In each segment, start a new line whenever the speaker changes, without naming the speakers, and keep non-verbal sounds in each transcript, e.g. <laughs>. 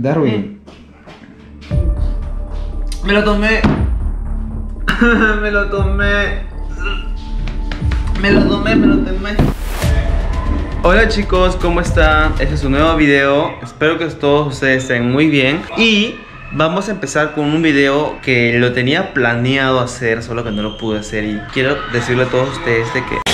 Darwin.
Me lo tomé. <laughs> me lo tomé. Me lo tomé, me lo tomé. Hola chicos, ¿cómo están? Este es un nuevo video. Espero que todos ustedes estén muy bien. Y vamos a empezar con un video que lo tenía planeado hacer, solo que no lo pude hacer. Y quiero decirle a todos ustedes de que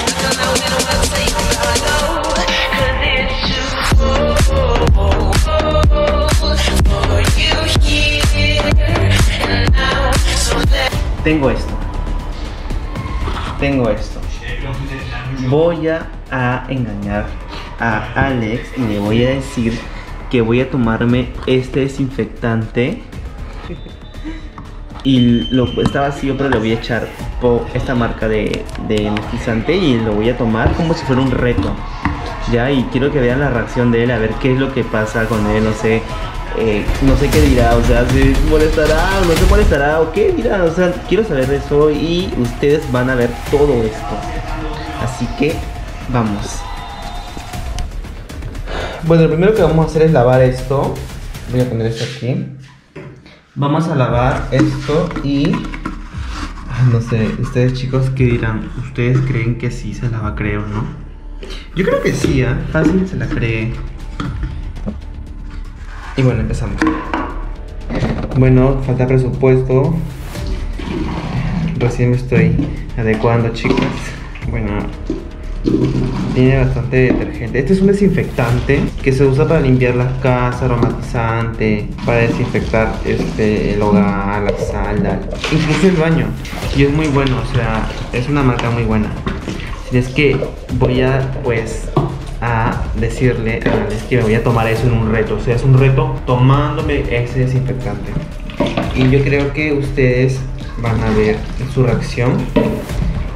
tengo esto. Tengo esto. Voy a, engañar a Alex y le voy a decir que voy a tomarme este desinfectante y lo está vacío pero le voy a echar esta marca de, de y lo voy a tomar como si fuera un reto ya y quiero que vean la reacción de él a ver qué es lo que pasa con él no sé eh, no sé qué dirá o sea se molestará o no se molestará o qué dirá o sea quiero saber eso y ustedes van a ver todo esto así que vamos bueno, lo primero que vamos a hacer es lavar esto. Voy a poner esto aquí. Vamos a lavar esto y... ah, No sé, ustedes chicos, ¿qué dirán? ¿Ustedes creen que sí se la va a creer o no? Yo creo que sí, ¿ah? Fácil se la cree. Y bueno, empezamos. Bueno, falta presupuesto. Recién me estoy adecuando, chicos. Bueno, tiene bastante detergente. Este es un desinfectante que se usa para limpiar las casas, aromatizante, para desinfectar este, el hogar, la sala, incluso el baño. Y es muy bueno, o sea, es una marca muy buena. Si es que voy a, pues, a decirle a Alex que me voy a tomar eso en un reto. O sea, es un reto tomándome ese desinfectante. Y yo creo que ustedes van a ver su reacción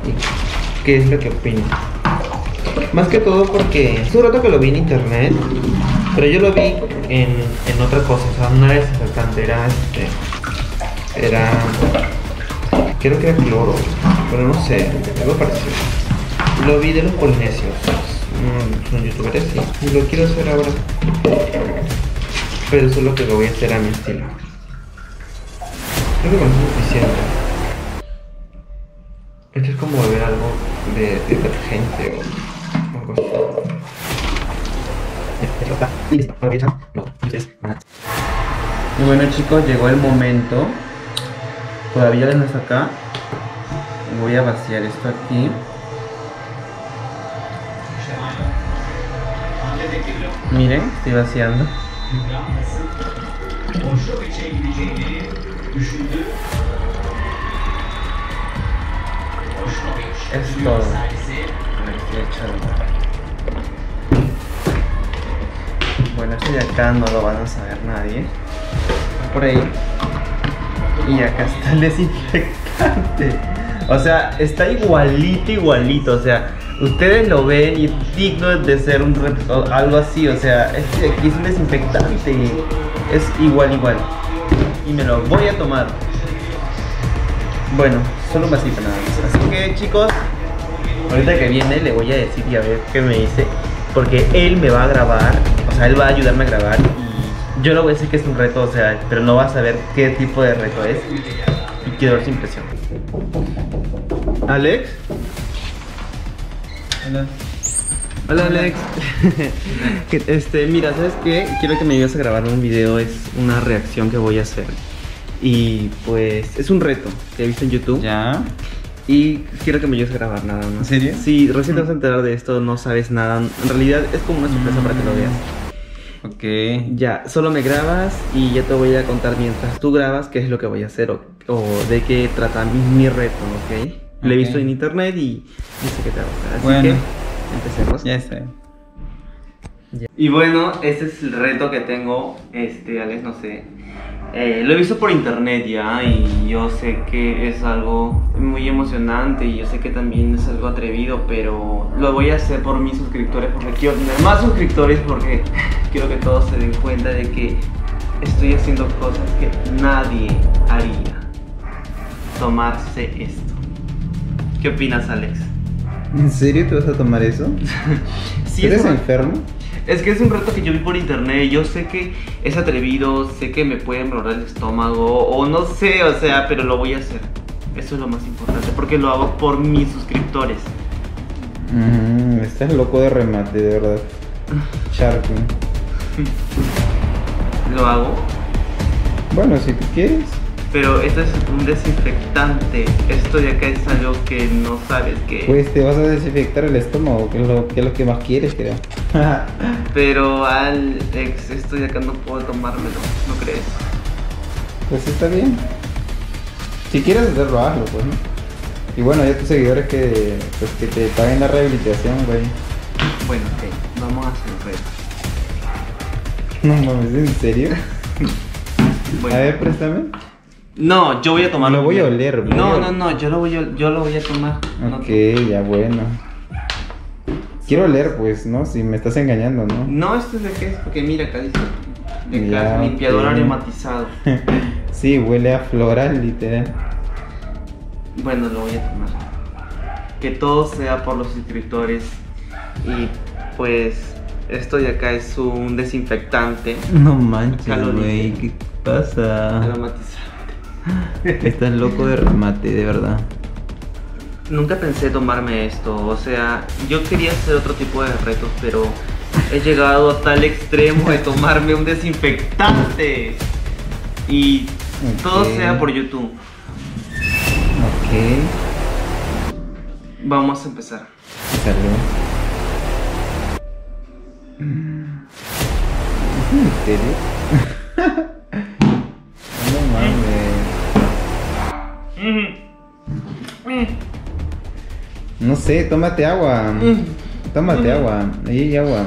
y qué es lo que opinan. Más que todo porque es un rato que lo vi en internet, pero yo lo vi en, en otra cosa, o sea, no era desinfectante, era este. Era. Creo que era cloro, pero no sé, algo parecido. Lo vi de los polinesios, mm, son youtubers, sí, y lo quiero hacer ahora. Pero eso es lo que lo voy a hacer a mi estilo. Creo que con eso es suficiente. Esto es como beber algo de detergente o algo. Y bueno chicos, llegó el momento. Todavía no está acá. Voy a vaciar esto aquí. Miren, estoy vaciando. Es todo. Bueno, este de acá no lo van a saber nadie. Por ahí. Y acá está el desinfectante. O sea, está igualito, igualito. O sea, ustedes lo ven y digno de ser un rep- o algo así. O sea, este aquí es un desinfectante. Es igual, igual. Y me lo voy a tomar. Bueno, solo un vasito nada más. Así que chicos, ahorita que viene le voy a decir y a ver qué me dice. Porque él me va a grabar, o sea, él va a ayudarme a grabar y yo le voy a decir que es un reto, o sea, pero no va a saber qué tipo de reto es. Y quiero ver su impresión. Alex.
Hola.
Hola Alex. <laughs> Este, mira, ¿sabes qué? Quiero que me ayudes a grabar un video, es una reacción que voy a hacer. Y pues es un reto que he visto en YouTube.
¿Ya?
Y quiero que me ayudes a grabar nada más.
¿En serio?
Sí, recién te vas a enterar de esto, no sabes nada. En realidad es como una sorpresa para que lo veas.
Ok.
Ya, solo me grabas y ya te voy a contar mientras tú grabas qué es lo que voy a hacer o, o de qué trata mi, mi reto, ¿ok? Lo he visto en internet y dice que te va a gustar. Así
Bueno.
que empecemos.
Ya está.
Y bueno, este es el reto que tengo, este, Alex, no sé. Eh, lo he visto por internet ya y yo sé que es algo muy emocionante y yo sé que también es algo atrevido, pero lo voy a hacer por mis suscriptores porque quiero tener más suscriptores porque <laughs> quiero que todos se den cuenta de que estoy haciendo cosas que nadie haría. Tomarse esto. ¿Qué opinas, Alex?
¿En serio te vas a tomar eso? <laughs>
Sí,
¿Eres enfermo?
Es que es un reto que yo vi por internet. Yo sé que es atrevido, sé que me puede embrorar el estómago, o no sé, o sea, pero lo voy a hacer. Eso es lo más importante, porque lo hago por mis suscriptores.
Mm, estás loco de remate, de verdad. <laughs> Sharpie.
Lo hago,
Bueno, si tú quieres.
Pero esto es un desinfectante. Esto de acá es algo que no sabes que.
Pues te vas a desinfectar el estómago, que es lo que, es lo que más quieres, creo. <laughs>
Pero al ex, esto de acá no puedo tomármelo, ¿no crees?
pues está bien. Si quieres hacerlo, hazlo, pues. ¿no? Y bueno, ya tus seguidores que, pues, que te paguen la rehabilitación, güey.
Bueno, ok, vamos a hacer reto.
No mames, ¿en serio? <laughs>
Bueno.
A ver, préstame.
No, yo voy a tomarlo.
Lo voy a oler, voy
No,
a-
no, no, yo lo voy a, yo lo voy a tomar.
Ok, ya bueno. Quiero leer, pues, ¿no? Si me estás engañando, ¿no?
No, esto es de qué es, porque mira acá dice. De
Ya,
limpiador aromatizado. <laughs>
sí, huele a floral, literal.
Bueno, lo voy a tomar. Que todo sea por los suscriptores. Y pues, esto de acá es un desinfectante
No manches, güey, ¿qué pasa?
aromatizado. <laughs>
Estás loco de remate, de verdad.
Nunca pensé tomarme esto, o sea, yo quería hacer otro tipo de retos, pero he llegado a tal extremo de tomarme un desinfectante. Y todo sea por YouTube.
Ok.
Vamos a empezar.
Salud. ¿En serio? No sé, tómate agua. Tómate agua. Ahí hay agua.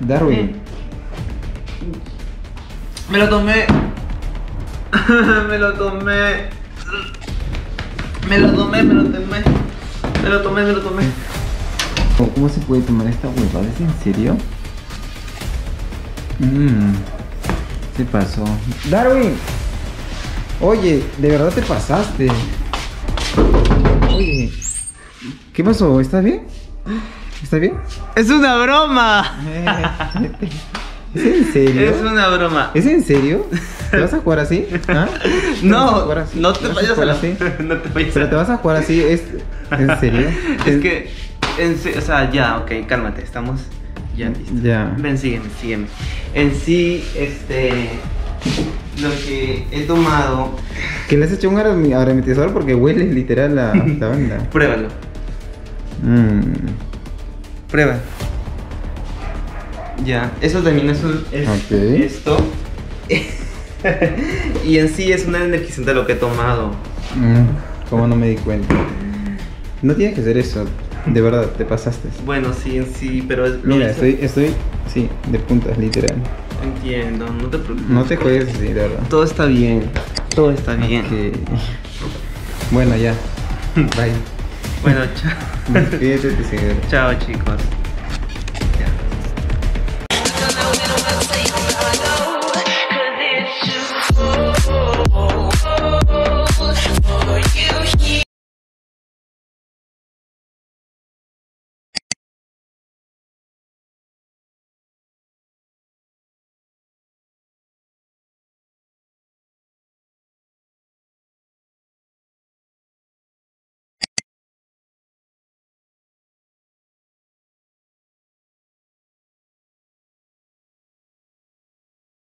Darwin.
Me lo tomé. <laughs> me lo tomé. Me lo tomé, me lo tomé. Me lo tomé, me lo tomé.
¿Cómo- ¿Cómo se puede tomar esta huevada? ¿Es en serio? Mmm. Se pasó. ¡Darwin! Oye, de verdad te pasaste. Oye. ¿Qué pasó? ¿Estás bien? ¿Estás bien?
Es una broma. <laughs>
¿Es en serio?
Es una broma.
¿Es en serio? ¿Te vas a jugar así? ¿Ah? ¿Te vas a
No,
jugar así?
no te vayas a
jugar
la...
así? <laughs>
No te vayas
¿Pero te vas a jugar así? ¿Es en serio? <laughs>
Es que, en o sea, ya, ok, cálmate, estamos ya. Ven, sígueme, sígueme. En sí, este, lo que he tomado,
Que le has hecho un aromatizador porque huele literal la, la <laughs> banda.
pruébalo,
Mmm.
prueba. Ya, eso también es, un, es esto. <laughs> y en sí es una energizante lo que he tomado.
Mm, ¿Cómo no me di cuenta? No tienes que hacer eso. De verdad, te pasaste.
Bueno, sí, en sí, pero es lo
Mira, estoy, estoy, sí, de puntas, literal.
Entiendo, no te preocupes.
No te juegues así, de verdad.
Todo está bien, todo está bien.
Bueno, ya. Bye. <laughs>
Bueno, chao.
Despídete
chao chicos.